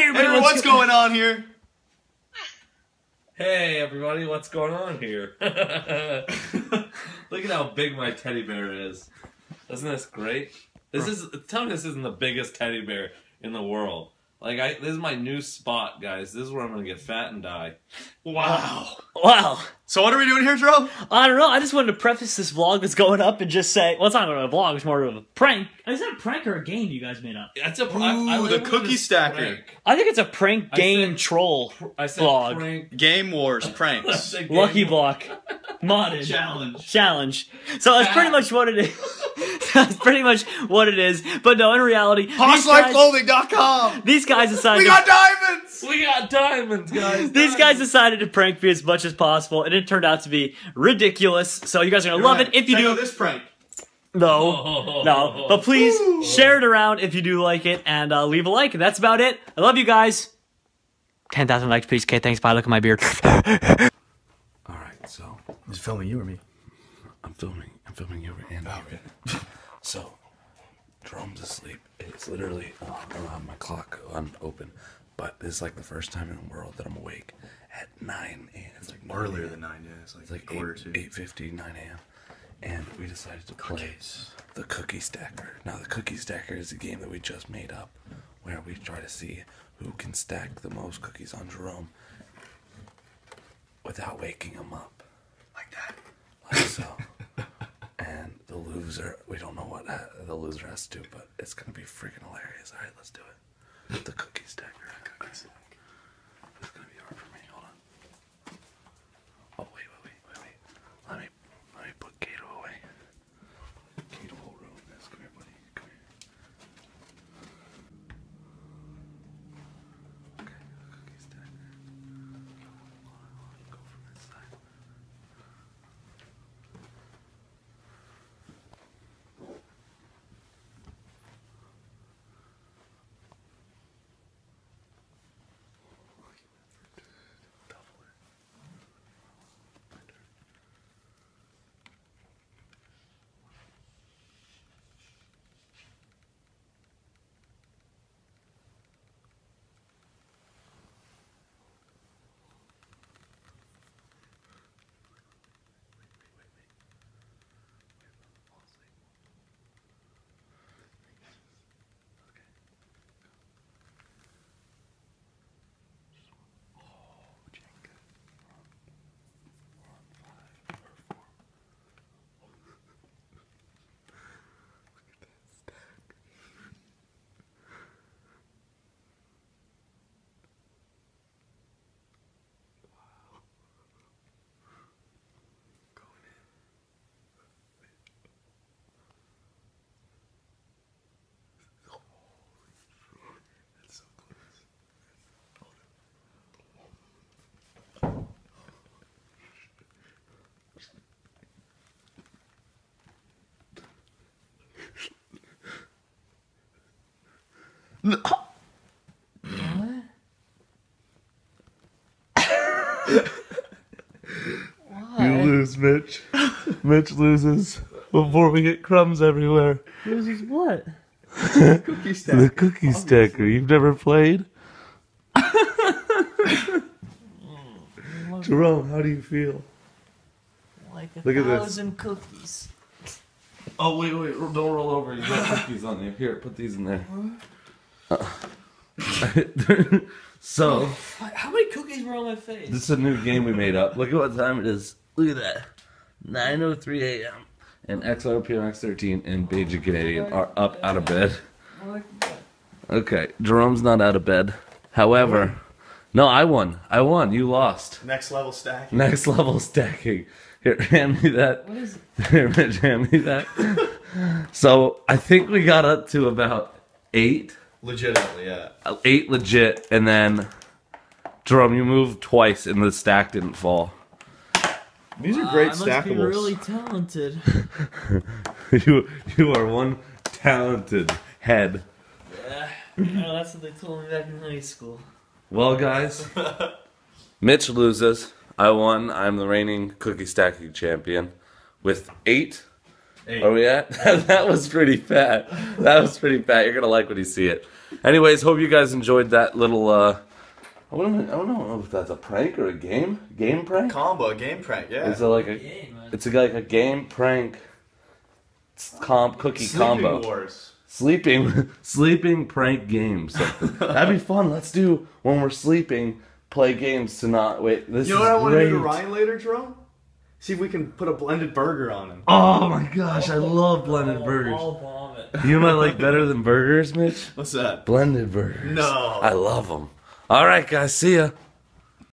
Hey, everybody, Hey, what's go- going on here? Hey everybody, what's going on here? Look at how big my teddy bear is. Isn't this great? This is tell me this isn't the biggest teddy bear in the world. Like I this is my new spot, guys. This is where I'm gonna get fat and die. Wow. Wow. So what are we doing here, Dro? I don't know. I just wanted to preface this vlog that's going up and just say, well, it's not a vlog. It's more of a prank. Is that a prank or a game you guys made up? That's a prank. Ooh, I, I the cookie stacker. prank. I think it's a prank I game said- troll. I said Vlog. prank. Game Wars pranks. game- Lucky block. Modded. Challenge. Challenge. So that's pretty ah. much what it is. that's pretty much what it is. But no, in reality, these these guys decided We got diamonds. We got diamonds, guys. These guys decided to prank me as much as possible, and it turned out to be ridiculous. So you guys are gonna love it if you Check do. out this prank. No, Oh. no, but please Ooh. share it around if you do like it, and uh, leave a like. And that's about it. I love you guys. Ten thousand likes, please. Okay, thanks. Bye. Look at my beard. All right, so Is filming you or me? I'm filming. I'm filming you and you. So, Jerome's asleep. It's literally uh, around my clock unopened, but this is like the first time in the world that I'm awake at nine a.m. It's like 9 Earlier than nine, yeah. It's like, It's like quarter eight, to. eight fifty, nine a.m. And we decided to play Cookies. the Cookie Stacker. Now, the Cookie Stacker is a game that we just made up, where we try to see who can stack the most cookies on Jerome without waking him up Like that. like so. and the loser, we don't know what uh, the loser has to do, but it's gonna be freaking hilarious. All right, let's do it. The cookie stacker. Cookies. It's gonna be hard for me. Hold on. Oh wait, wait, wait, wait, wait. Let me let me put Kato away. Kato will ruin this. Come here, buddy. Come here. Okay, cookie stacker. Hold on, hold on. Go from this side. You lose, Mitch. Mitch loses before we get crumbs everywhere. This is what? Cookie stack. The cookie stacker. You've never played? Jerome, how do you feel? Like a Look at this. thousand cookies. Oh wait, wait! Don't roll over. You got cookies on there. Here, put these in there. so How many cookies were on my face? this is a new game we made up. Look at what time it is. Look at that, 9:03 a.m. And XRP and X13 and Bajan Canadian are up out of bed. Okay, Jerome's not out of bed. However, no, I won. I won. You lost. Next level stacking. Next level stacking. Here, hand me that. What is Here, Mitch, hand me that. So I think we got up to about eight, Legitimately, yeah. uh, eight legit, and then Jerome, you moved twice, and the stack didn't fall. These are great I must stackables. be really talented. you, you are one talented head. Yeah. Oh, that's what they told me back in high school. Well, guys, Mitch loses. I won. I'm the reigning cookie stacking champion with eight. Eight. Are we at? that was pretty fat. That was pretty fat. You're gonna like when you see it. Anyways, hope you guys enjoyed that little. uh I don't, I don't know if that's a prank or a game. Game prank? Combo, game prank, yeah. It's a, like a. It's a, like a game prank. s- Comp cookie Sleeping combo. Wars. Sleeping, sleeping prank games. Something. That'd be fun. Let's do when we're sleeping. Play games to not wait. This You know is what I want to do to. Ryan later, Jerome? See if we can put a blended burger on him. Oh my gosh, I love blended oh, burgers. You might like better than burgers, Mitch. What's that? Blended burgers. No. I love them. All right, guys. See ya.